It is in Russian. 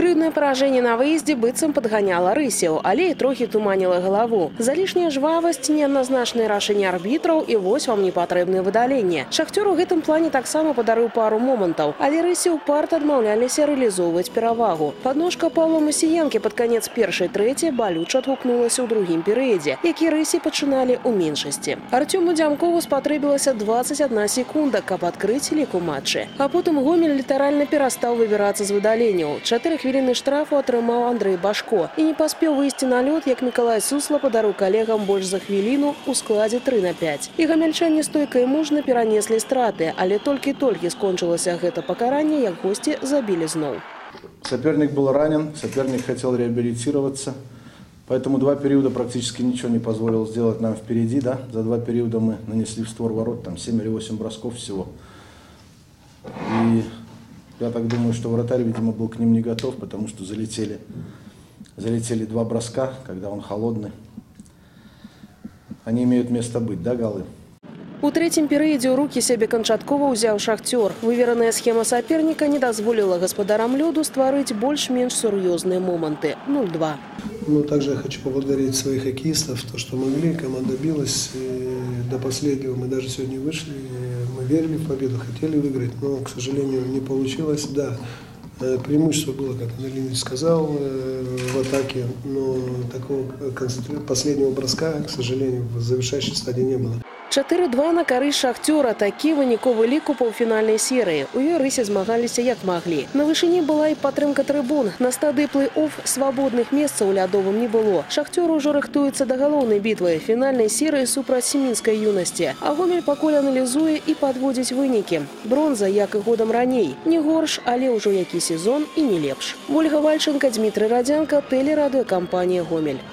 Крыўднае паражэнне на выездзе быццам падганяла рысеў, але і трохі туманіла галаву. Залішняя жвавасць, неадназначнае рашэнне арбітраў і вось вам непатрэбнае выдаленне. Шахцёр у гэтым плане таксама падарыў пару момантаў, але рысе ўпарт адмаўляліся рэалізоўваць перавагу. Падножка Павла Масіенкі пад канец першай трэці балюча адгукнулася ў другім перыядзе, які рысе пачыналі ў меншасці. Артёму Дзямкову спатрэбілася 21 секунда, каб адкрыць лік у матчы. А потым гомель літаральна перастаў выбірацца з выдаленняў. Чатыры хвіліны штрафу атрымаў Андрэй Башко і не паспеў выйсці на лёд, як Мікалай Сусла падарыў калегам больш за хвіліну ў складзе 3 на 5. І гамяльчане стойка і мужна перанеслі страты, але толькі-толькі скончылася гэта пакаранне, як госці забілі зноў. Соперник был ранен, соперник хотел реабилитироваться. Поэтому два периода практически ничего не позволил сделать нам впереди. Да? За два периода мы нанесли в створ ворот там 7 или 8 бросков всего. И я так думаю, что вратарь, видимо, был к ним не готов, потому что залетели, залетели два броска, когда он холодный. Они имеют место быть, да, голы? У трэцім перыядзе ў рукі сябе канчаткова ўзяў шахцёр. Вывераная схема саперніка не дазволіла гаспадарам лёду стварыць больш-менш сур'ёзныя моманты. 0-2. Ну, также я хочу поблагодарить своих хоккеистов, то, что могли, команда билась и до последнего. Мы даже сегодня вышли, мы верили в победу, хотели выиграть, но, к сожалению, не получилось. Да, э, преимущество было, как Андрей сказал, э, в атаке, но такого последнего броска, к сожалению, в завершающей стадии не было. 4-2 на карысць шахцёра такі выніковы лік у паўфінальнай серыі. У ёй рысе змагаліся як маглі. На вышыні была і падтрымка трыбун. На стадыі плэй-оф свабодных месцаў у лядовым не было. Шахцёр ужо рыхтуецца да галоўнай бітвы фінальнай серыі супраць семінскай юнасці. А гомель пакуль аналізуе і падводзіць вынікі. Бронза, як і годам раней. Не горш, але ўжо які сезон і не лепш. Ольга Вальченко, Дмітрый Радзянка, тэлерадыёкампанія Гомель.